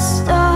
stars